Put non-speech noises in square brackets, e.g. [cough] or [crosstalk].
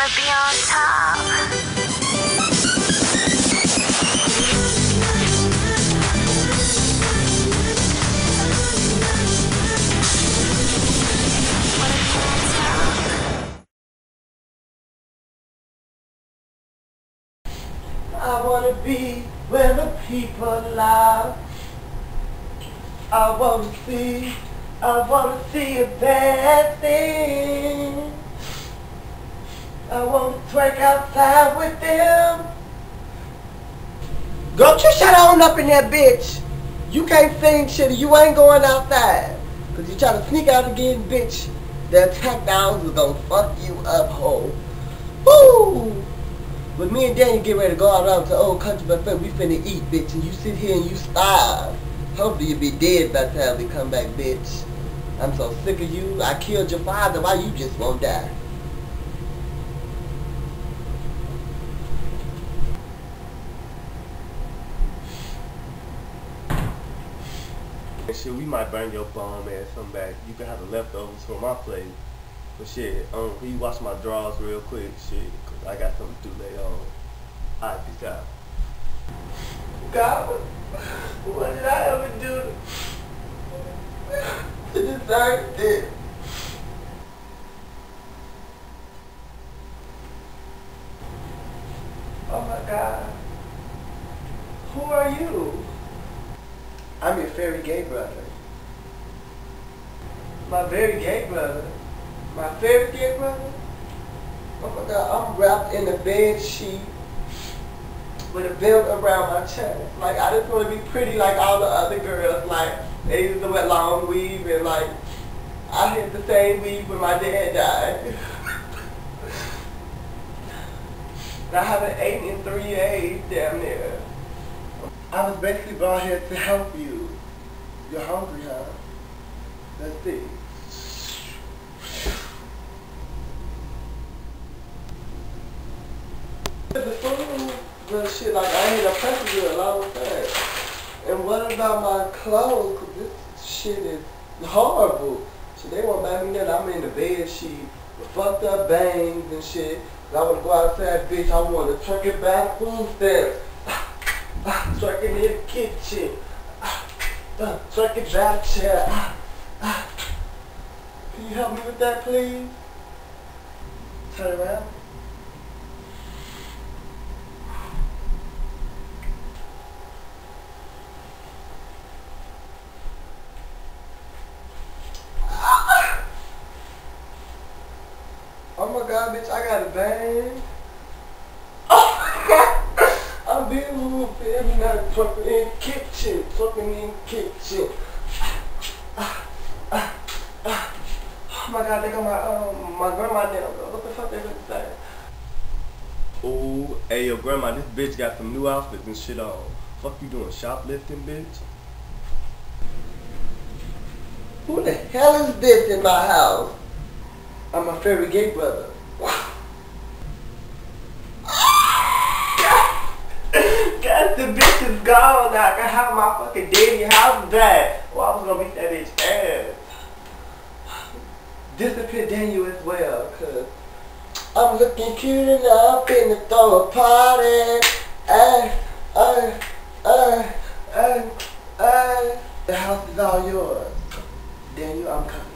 wanna be on top. Wanna be on top. I wanna be where the people laugh. I wanna see, I wanna see a bad thing. I wanna twerk outside with them. Go you shut on up in that bitch. You can't sing shit, you ain't going outside. Cause you try to sneak out again, bitch. The attack downs is gonna fuck you up, hoe. Woo! But me and Daniel get ready to go out to old country buffet. We finna eat, bitch, and you sit here and you starve. Hopefully you'll be dead by the time we come back, bitch. I'm so sick of you. I killed your father. Why you just won't die? Shit, we might burn your bum ass come back. You can have the leftovers from my plate. But shit, um, you wash my drawers real quick? Shit, 'cause I got something to do later on. Alright, peace out. God, what did I ever do to deserve this? Oh my God. Who are you? I'm your very gay brother. My very gay brother. My very gay brother? Oh my God, I'm wrapped in a bed sheet with a belt around my chest. Like I just want to be pretty like all the other girls. Like they used to wear long weave and like I had the same weave when my dad died. [laughs] and I haven't eaten in three days, damn near. I was basically brought here to help you. You're hungry, huh? Let's. The food, but shit, like I ain't a pressure good along with that. And what about my clothes? 'Cause this shit is horrible. So they won't buy me that. I'm in the bed sheet with fucked up bangs and shit. I wanna go outside, bitch. I wanna truck it back food stamps. Truck it in the kitchen. Truck it back chair. Can you help me with that, please? Turn around. Oh my god, bitch, I got a bang. Oh my god. I'm being moved every night, fucking in kitchen, fucking in kitchen. Oh my god, they got my, um, my grandma down. What the fuck they gonna say? Ooh, hey, yo, grandma, this bitch got some new outfits and shit on. Fuck you doing shoplifting, bitch? Who the hell is this in my house? I'm my fairy gay brother. God, the bitch is gone now. I can have my fucking daddy house back. Well, I was gonna beat that bitch ass. Disappear Daniel as well, cause I'm looking cute enough in to throw a party. Ay, ay, ay, ay, ay. The house is all yours. Daniel, I'm coming.